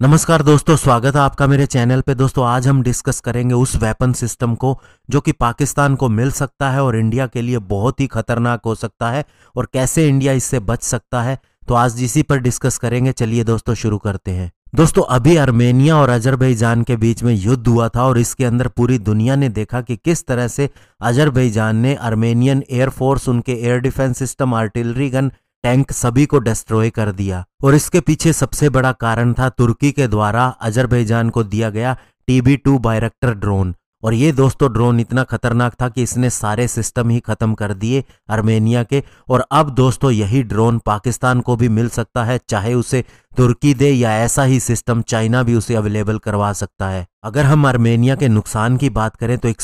नमस्कार दोस्तों, स्वागत है आपका मेरे चैनल पे। दोस्तों, आज हम डिस्कस करेंगे उस वेपन सिस्टम को जो कि पाकिस्तान को मिल सकता है और इंडिया के लिए बहुत ही खतरनाक हो सकता है और कैसे इंडिया इससे बच सकता है। तो आज इसी पर डिस्कस करेंगे। चलिए दोस्तों, शुरू करते हैं। दोस्तों, अभी अर्मेनिया और अजरबईजान के बीच में युद्ध हुआ था और इसके अंदर पूरी दुनिया ने देखा कि किस तरह से अजरबईजान ने अर्मेनियन एयरफोर्स उनके air defence system, artillery gun tank सभी को डिस्ट्रॉय कर दिया। और इसके पीछे सबसे बड़ा कारण था तुर्की के द्वारा अजरबैजान को दिया गया टीबी टू बायरेक्टर ड्रोन। और ये दोस्तों ड्रोन इतना खतरनाक था कि इसने सारे सिस्टम ही खत्म कर दिए आर्मेनिया के। और अब दोस्तों यही ड्रोन पाकिस्तान को भी मिल सकता है, चाहे उसे तुर्की दे या ऐसा ही सिस्टम चाइना भी उसे अवेलेबल करवा सकता है। अगर हम आर्मेनिया के नुकसान की बात करें तो एक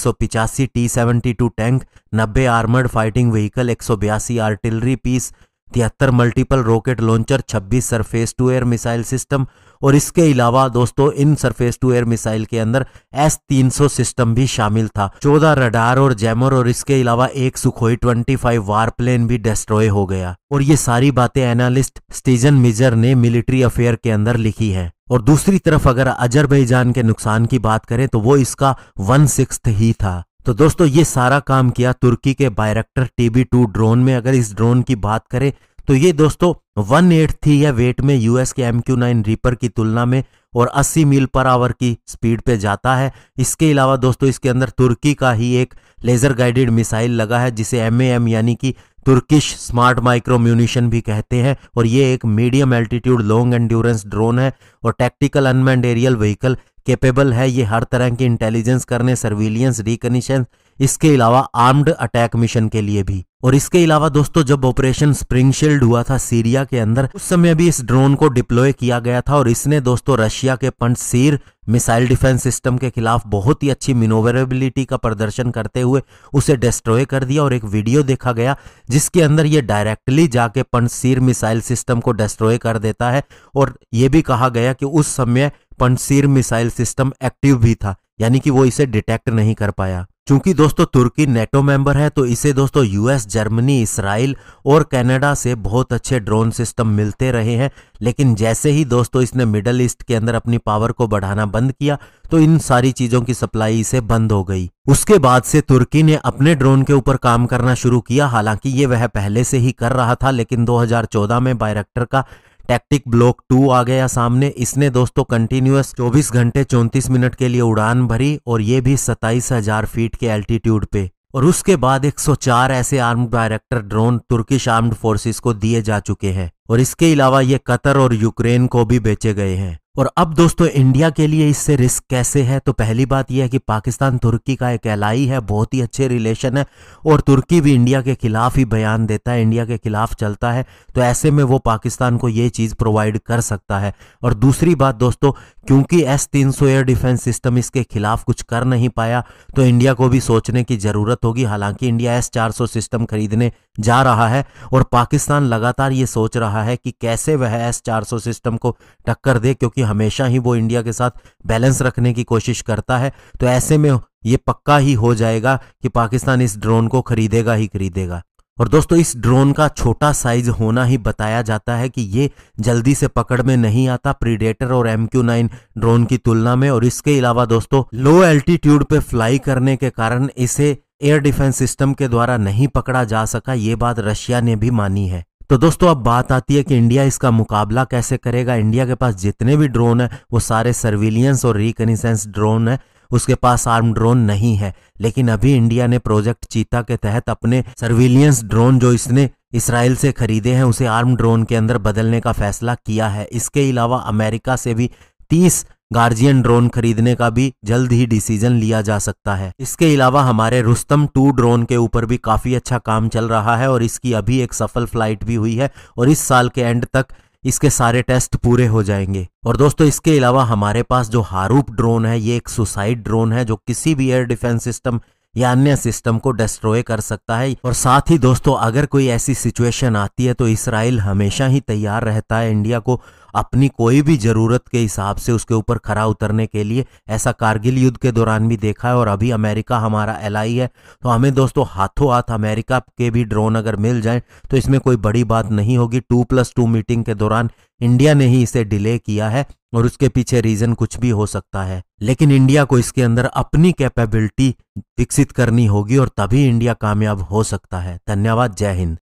टी सेवेंटी टैंक नब्बे आर्मर्ड फाइटिंग व्हीकल एक सौ बयासी आर्टिलरी पीस तिहत्तर multiple rocket launcher 26 surface to air missile system और इसके अलावा दोस्तों, इन सरफेस टू एयर मिसाइल के अंदर एस 300 सिस्टम भी शामिल था। 14 रडार और जैमर और इसके अलावा एक सुखोई 25 वार प्लेन भी डिस्ट्रॉय हो गया। और ये सारी बातें एनालिस्ट स्टीजन मिजर ने मिलिट्री अफेयर के अंदर लिखी है। और दूसरी तरफ़ अगर अजरबईजान के नुकसान की बात करें तो वो इसका वन सिक्स ही था। तो दोस्तों, ये सारा काम किया तुर्की के बायरेक्टर टीबी टू ड्रोन में। अगर इस ड्रोन की बात करें तो ये दोस्तों, वन एट थी है वेट में यूएस के एम क्यू नाइन रीपर की तुलना में और 80 मील पर आवर की स्पीड पे जाता है। इसके अलावा दोस्तों, इसके अंदर तुर्की का ही एक लेजर गाइडेड मिसाइल लगा है, जिसे एम एम यानी कि तुर्किश स्मार्ट माइक्रो म्यूनिशन भी कहते हैं। और ये एक medium altitude, long endurance drone है और tactical unmanned aerial vehicle capable है ये हर तरह की इंटेलिजेंस करने सर्विलियंस रिकनिशन इसके अलावा आर्म्ड अटैक मिशन के लिए भी। और इसके अलावा दोस्तों, जब ऑपरेशन स्प्रिंगशील्ड हुआ था सीरिया के अंदर, उस समय भी इस ड्रोन को डिप्लॉय किया गया था और इसने दोस्तों रशिया के पंचसीर मिसाइल डिफेंस सिस्टम के खिलाफ बहुत ही अच्छी मिनोवरेबिलिटी का प्रदर्शन करते हुए उसे डिस्ट्रॉय कर दिया और एक वीडियो देखा गया, जिसके अंदर ये डायरेक्टली जाके पंचसीर मिसाइल सिस्टम को डिस्ट्रॉय कर देता है। और ये भी कहा गया कि उस समय पंचसीर मिसाइल सिस्टम एक्टिव भी था, यानी कि वो इसे डिटेक्ट नहीं कर पाया। चूँकि दोस्तों, तुर्की नेटो मेंबर है तो इसे दोस्तों, यूएस, जर्मनी, इसराइल और कनाडा से बहुत अच्छे ड्रोन सिस्टम मिलते रहे हैं। लेकिन जैसे ही दोस्तों, इसने मिडल ईस्ट के अंदर अपनी पावर को बढ़ाना बंद किया तो इन सारी चीज़ों की सप्लाई इसे बंद हो गई। उसके बाद से तुर्की ने अपने ड्रोन के ऊपर काम करना शुरू किया। हालाँकि ये वह पहले से ही कर रहा था, लेकिन 2014 में बायरेक्टर का टैक्टिक ब्लॉक टू आ गया सामने। इसने दोस्तों कंटिन्यूस 24 घंटे 34 मिनट के लिए उड़ान भरी और ये भी सताइस हज़ार फीट के एल्टीट्यूड पे। और उसके बाद 104 ऐसे arm director drone Turkish armed forces को दिए जा चुके हैं। और इसके अलावा ये कतर और यूक्रेन को भी बेचे गए हैं। और अब दोस्तों, इंडिया के लिए इससे रिस्क कैसे है? तो पहली बात यह है कि पाकिस्तान तुर्की का एक एलाई है, बहुत ही अच्छे रिलेशन है और तुर्की भी इंडिया के खिलाफ ही बयान देता है, इंडिया के खिलाफ चलता है। तो ऐसे में वो पाकिस्तान को ये चीज़ प्रोवाइड कर सकता है। और दूसरी बात दोस्तों, क्योंकि एस तीन सौ एयर डिफेंस सिस्टम इसके खिलाफ कुछ कर नहीं पाया तो इंडिया को भी सोचने की ज़रूरत होगी। हालाँकि इंडिया एस चार सौ सिस्टम खरीदने जा रहा है और पाकिस्तान लगातार ये सोच रहा है कि कैसे वह एस चार सौ सिस्टम को टक्कर दे, क्योंकि हमेशा ही वो इंडिया के साथ बैलेंस रखने की कोशिश करता है। तो ऐसे में ये पक्का ही हो जाएगा कि पाकिस्तान इस ड्रोन को खरीदेगा ही खरीदेगा। और दोस्तों, इस ड्रोन का छोटा साइज़ होना ही बताया जाता है कि ये जल्दी से पकड़ में नहीं आता प्रीडेटर और एम क्यू नाइन ड्रोन की तुलना में। और इसके अलावा दोस्तों, लो एल्टीट्यूड पे फ्लाई करने के कारण इसे एयर डिफेंस सिस्टम के द्वारा नहीं पकड़ा जा सका। ये बात रशिया ने भी मानी है। तो दोस्तों, अब बात आती है कि इंडिया इसका मुकाबला कैसे करेगा। इंडिया के पास जितने भी ड्रोन है, वो सारे सर्विलियंस और रिकनिसेंस ड्रोन है, उसके पास आर्म ड्रोन नहीं है। लेकिन अभी इंडिया ने प्रोजेक्ट चीता के तहत अपने सर्विलियंस ड्रोन जो इसने इसराइल से खरीदे हैं, उसे आर्म ड्रोन के अंदर बदलने का फैसला किया है। इसके अलावा अमेरिका से भी 30 गार्जियन ड्रोन खरीदने का भी जल्द ही डिसीज़न लिया जा सकता है। इसके अलावा हमारे रुस्तम टू ड्रोन के ऊपर भी काफ़ी अच्छा काम चल रहा है और इसकी अभी एक सफल फ़्लाइट भी हुई है और इस साल के एंड तक इसके सारे टेस्ट पूरे हो जाएँगे। और दोस्तों, इसके अलावा हमारे पास जो हारूप ड्रोन है, ये एक सुसाइड ड्रोन है जो किसी भी एयर डिफेंस सिस्टम या अन्य सिस्टम को डिस्ट्रॉय कर सकता है। और साथ ही दोस्तों, अगर कोई ऐसी सिचुएशन आती है तो इसराइल हमेशा ही तैयार रहता है इंडिया को अपनी कोई भी ज़रूरत के हिसाब से उसके ऊपर खरा उतरने के लिए। ऐसा कारगिल युद्ध के दौरान भी देखा है और अभी अमेरिका हमारा एलाई है। तो हमें दोस्तों, हाथों हाथ अमेरिका के भी ड्रोन अगर मिल जाए तो इसमें कोई बड़ी बात नहीं होगी। टू प्लस टू मीटिंग के दौरान इंडिया ने ही इसे डिले किया है और उसके पीछे रीजन कुछ भी हो सकता है। लेकिन इंडिया को इसके अंदर अपनी कैपेबिलिटी विकसित करनी होगी और तभी इंडिया कामयाब हो सकता है। धन्यवाद, जय हिंद।